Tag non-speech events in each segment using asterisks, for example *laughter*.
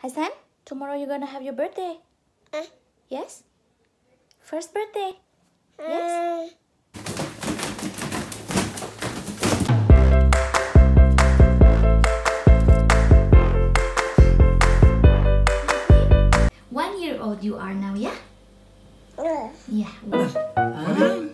Hassan, tomorrow you're gonna have your birthday. Uh. Yes? First birthday. Yes? One year old you are now, yeah? Yeah. It's cake,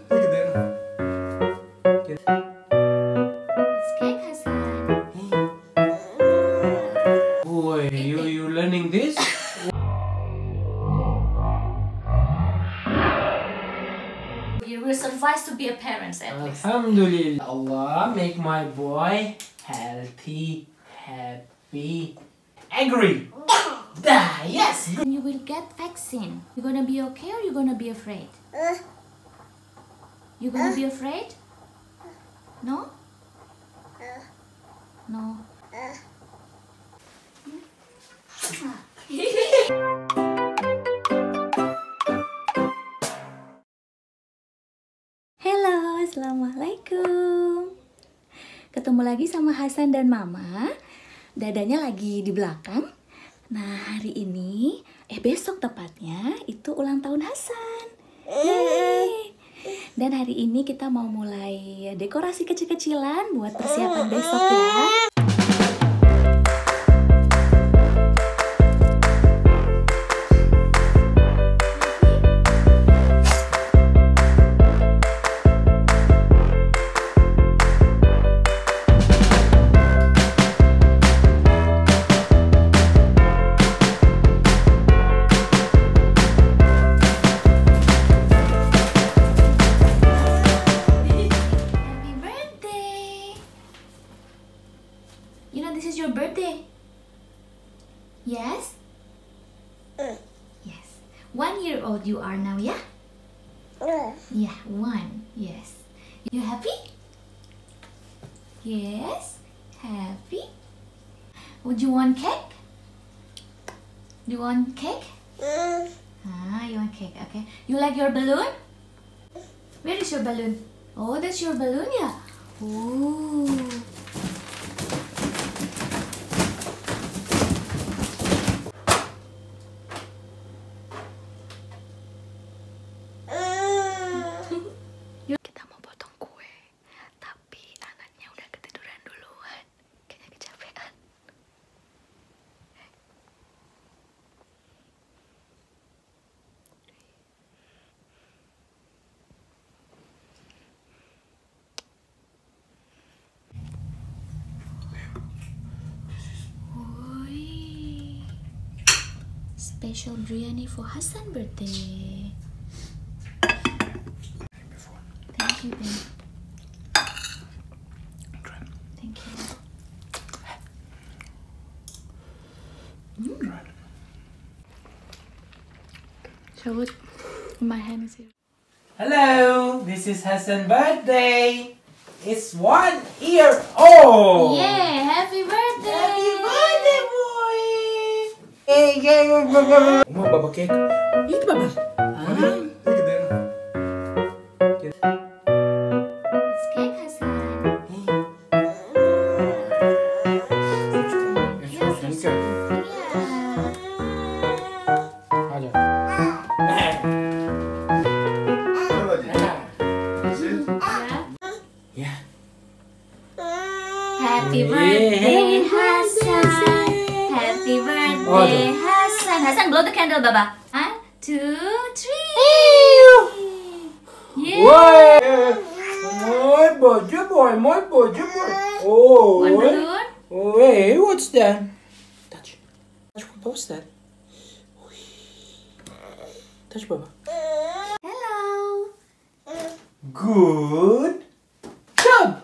to be a parent at least. Alhamdulillah. Allah make my boy healthy, happy, angry. Da, *laughs* ah, yes. And you will get vaccine. You're gonna be okay or you're gonna be afraid? You're gonna be afraid? No? No. *laughs* *laughs* Assalamualaikum. Ketemu lagi sama Hasan dan Mama. Dadanya lagi di belakang. Nah hari ini, eh besok tepatnya itu ulang tahun Hasan. Yeay. Dan hari ini kita mau mulai dekorasi kecil-kecilan buat persiapan besok ya this is your birthday. Yes? Yes. One year old you are now, yeah? Yeah, one. Yes. You happy? Yes. Happy? Would you want cake? Do you want cake? Ah, you want cake. Okay. You like your balloon? Where is your balloon? Oh, that's your balloon, yeah. Oh. Special biryani for Hassan birthday. Thank you, Ben. Thank you. Show it. My hand is here. Hello, this is Hassan birthday. It's one year old. Yeah, happy birthday! Happy birthday, boy. Hey, yeah, Uma baba cake. Eat baba. Ah. It's cake, Hassan. Yes, Hassan. Yeah. Aja. Yeah. Yeah. Happy Yeah. birthday, Hassan. Hassan, blow the candle, Baba. One, two, three. Yeah. Boy, Moi baju boy, moi baju boy. Oh, One balloon. Oh, hey, what's that? Touch. Touch. What's that? Touch, Baba. Hello. Good job.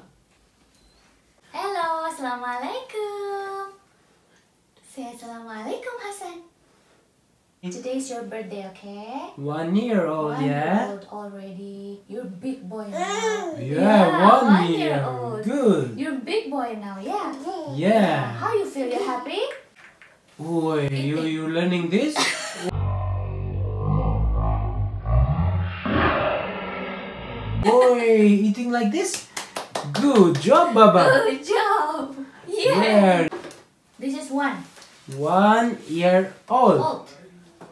Hello, Assalamualaikum. Say Assalamualaikum, Hassan. Hmm? Today is your birthday, okay? One year old, One year yeah? old already. You're big boy now. Yeah, one, one year. year old. Good. You're big boy now, yeah. Yeah. How you feel? You happy? Boy, you you learning this? *laughs* Boy, eating like this? Good job, Baba. Good job. Yeah. Yeah. This is one. One year old. Oh,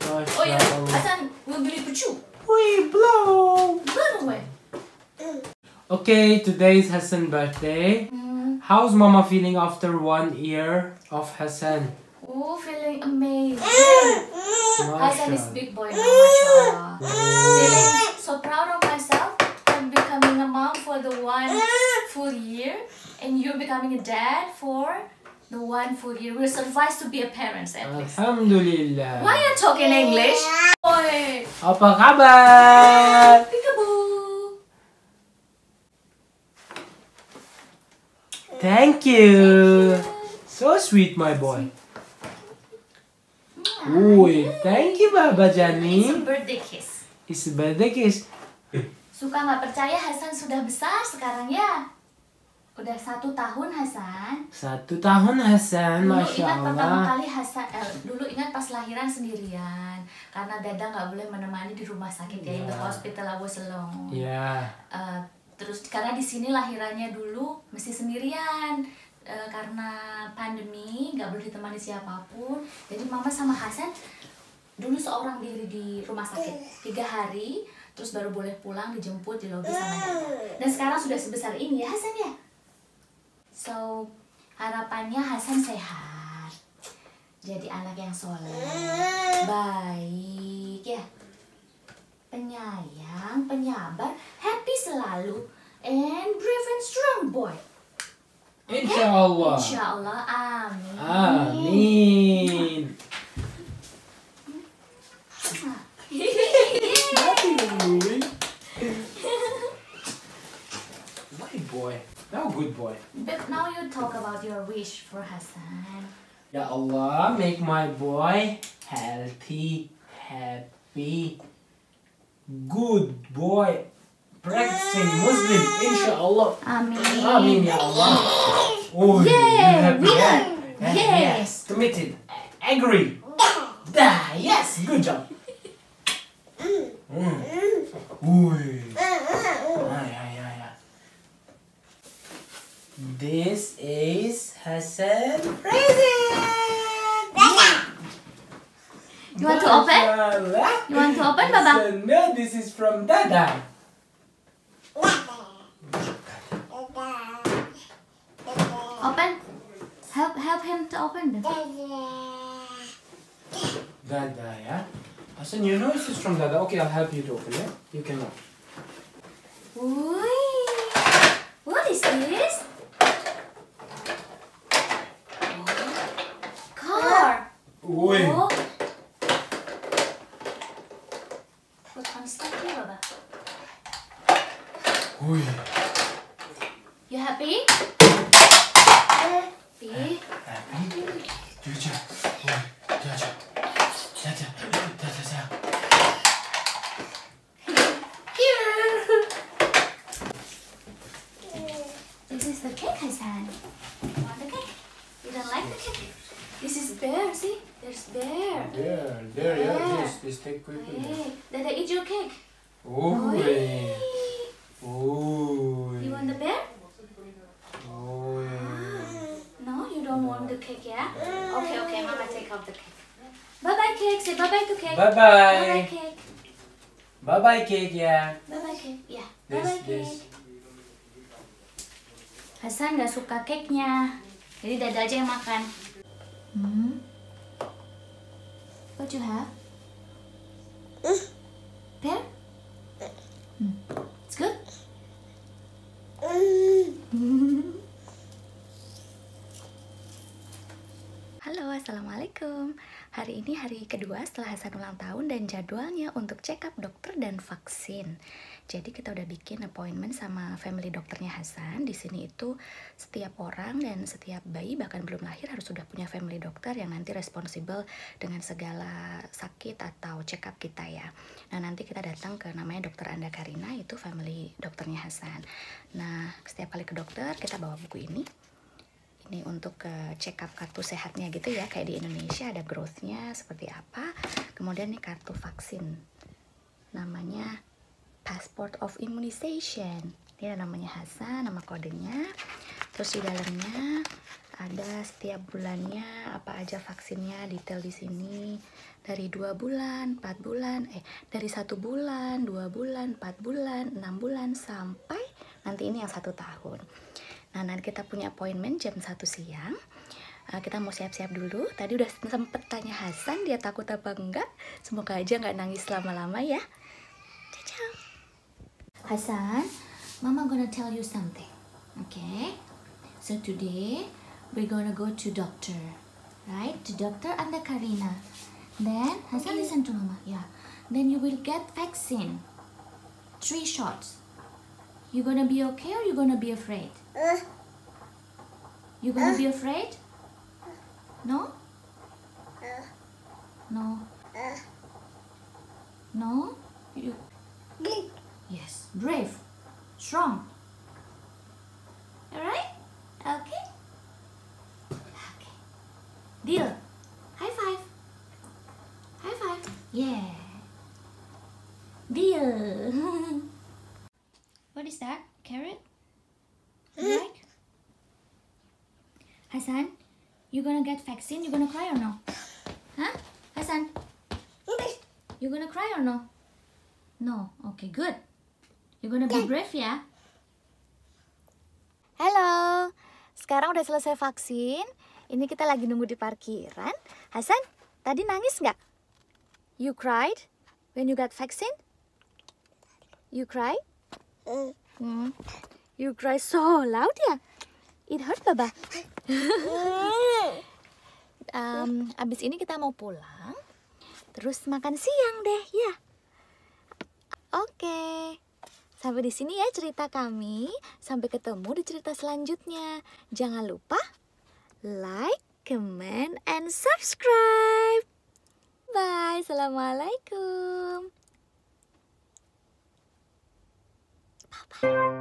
oh ya, Allah. Hassan will beli pecu. Wih, blow. Blow away. Okay, today is Hassan's birthday. Hmm. How's Mama feeling after one year of Hassan? Oh, feeling amazing. Hassan is big boy now, mashallah. Feeling so proud of myself. I'm becoming a mom for the one full year, and you're becoming a dad for the one full year. We're surprised to be a parents at least. Alhamdulillah. Why you talking English? Boy, Apa kabar? *laughs* peekaboo. Thank you. So sweet, my boy. Uy, thank you, Baba It's Jani. a birthday kiss. It's a birthday kiss. Suka nggak percaya Hasan sudah besar sekarang ya? Udah satu tahun Hasan. Satu tahun Hasan, Dulu Masya ingat pertama kali Hasan, eh, dulu ingat pas lahiran sendirian karena Dada nggak boleh menemani di rumah sakit ya, in the Ya. hospital I was alone. Ya, Eh, terus karena di sini lahirannya dulu mesti sendirian Eh, karena pandemi nggak boleh ditemani siapa pun. Jadi Mama sama Hasan dulu seorang diri di rumah sakit tiga hari, terus baru boleh pulang dijemput di lobi sama Dada. Dan sekarang sudah sebesar ini ya Hasan ya. So harapannya Hasan sehat, jadi anak yang soleh, baik ya, penyayang, penyabar, happy selalu, and brave and strong boy. Insya Allah. Insya Allah, amin. Amin. Boy. Now good boy. But now you talk about your wish for Hassan. Ya Allah, make my boy healthy, happy, good boy, practicing Muslim, inshallah. Amin. Amin ya Allah. Oh, Yay, you happy, winner. yeah? Yes. Yes, committed, angry. Da, yes, good job. *laughs* Mm. Ui. This is Hassan present. You want to open? You want to open, Baba? No, this is from Dada. Open. Help help him to open them. Dada, yeah? Hassan, you know this is from Dada. Okay, I'll help you to open it. You can open. Ui. What is this? Car. Ui. Oh. Put on step here, Baba. Ui. You happy? Happy. Happy? Jaja. Ui. Jaja. Jaja. Jaja. Jaja. Here. This is the cake, Hassan. You want the cake? You don't like the cake? This is bear, see? There's bear. There, there, yeah. This, take quickly. Hey, Dada eat your cake. Oi. Ui. You want the bear? Ui. No, you don't want the cake, yeah? Okay, okay, Mama take out the cake. Bye bye cake. Say bye bye to cake. Bye bye Bye-bye. cake. Bye-bye, cake, yeah. Bye bye cake. Yeah. Bye This, bye this. cake. Hasan nggak suka cake-nya. Jadi Dada aja yang makan. Hmm. What you have? Pear? Hmm. It's good? Halo, Assalamualaikum. Hari ini hari kedua setelah Hasan ulang tahun dan jadwalnya untuk check up dokter dan vaksin. Jadi kita udah bikin appointment sama family dokternya Hasan. Di sini itu setiap orang dan setiap bayi bahkan belum lahir harus sudah punya family dokter yang nanti responsibel dengan segala sakit atau check up kita ya. Nah nanti kita datang ke namanya dokter Anda Karina itu family dokternya Hasan. Nah setiap kali ke dokter kita bawa buku ini ini untuk ke check up kartu sehatnya gitu ya. Kayak di Indonesia ada growth-nya seperti apa. Kemudian nih kartu vaksin. Namanya passport of immunization. Ini ada namanya Hasan nama kodenya. Terus di dalamnya ada setiap bulannya apa aja vaksinnya detail di sini. Dari dua bulan, empat bulan, eh dari satu bulan, dua bulan, empat bulan, enam bulan sampai nanti ini yang satu tahun. Nah nanti kita punya appointment jam satu siang. Uh, kita mau siap-siap dulu. Tadi udah sempet tanya Hasan dia takut apa enggak. Semoga aja nggak nangis lama-lama ya. Ciao. Hasan, Mama gonna tell you something. Okay? So today we're gonna go to doctor, right? To doctor and the Karina. Then Hasan listen to Mama. Yeah. Then you will get vaccine. Three shots. You gonna be okay or you gonna be afraid? Uh. You gonna be afraid? No? No. No? You Yes. Brave. Strong. Alright? Okay? Okay. Deal. High five. High five. Yeah. Deal. *laughs* what is that? Carrot? Like? Hassan, you gonna get vaccine? You gonna cry or no? Huh? Hassan? You gonna cry or no? No. Okay, good. You gonna be brave ya? Halo, sekarang udah selesai vaksin. Ini kita lagi nunggu di parkiran. Hasan, tadi nangis nggak? You cried when you got vaccine? You cry? Hmm. You cry so loud ya? It hurt, Baba. *laughs* um, abis ini kita mau pulang, terus makan siang deh, ya. Oke. Sampai di sini ya cerita kami. Sampai ketemu di cerita selanjutnya. Jangan lupa like, comment, and subscribe. Bye. Assalamualaikum. Bye-bye.